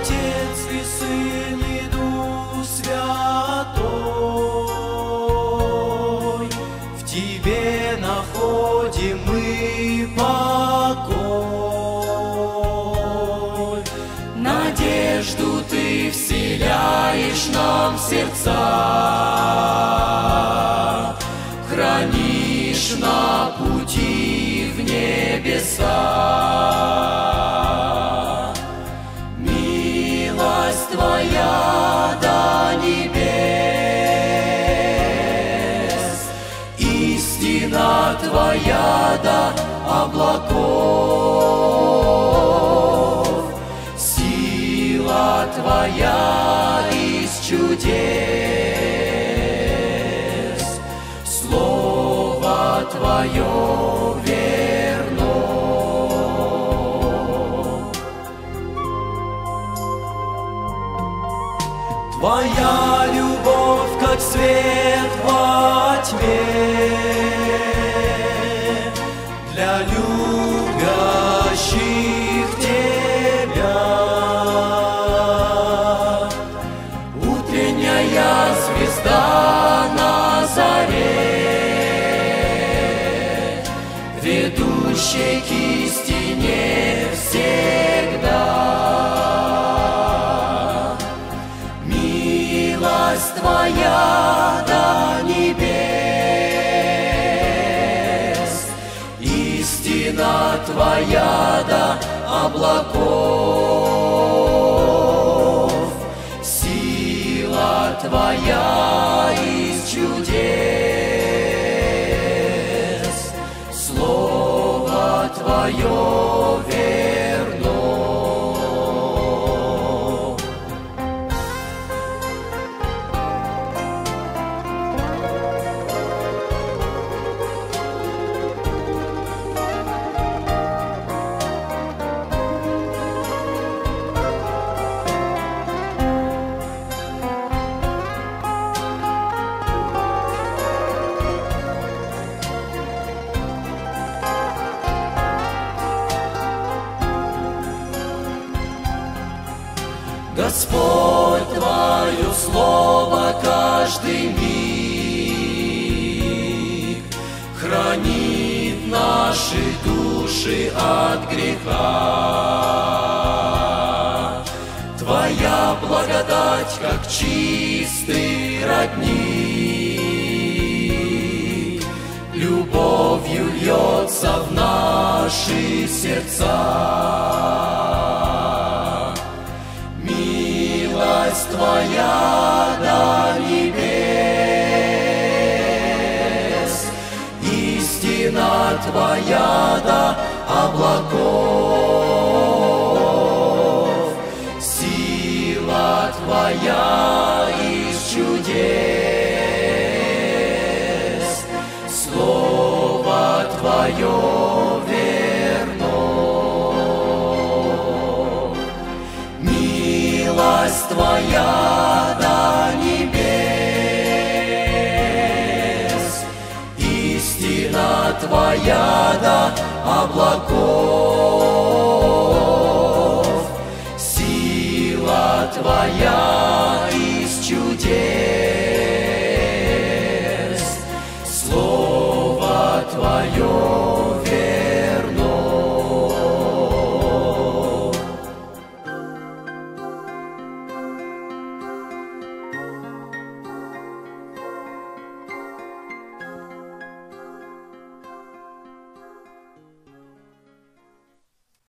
Отец и Сын и Дух Святой, в Тебе находим мы покой. Надежду Ты вселяешь нам в сердца, хранишь нас. Облаков, Сила Твоя из чудес, Слово Твое верно. Твоя любовь, как свет во тьме, для любящих Тебя. Утренняя звезда на заре, ведущей Твоя до облаков, сила Твоя из чудес, Слово Твое верно. Господь, Твое Слово каждый миг хранит наши души от греха. Твоя благодать, как чистый родник, любовью льется в наши сердца. Милость Твоя до небес, истина Твоя до облаков, сила Твоя из чудес, Слово Твое Власть Твоя до небес, Истина Твоя до облаков, Сила Твоя из чудес.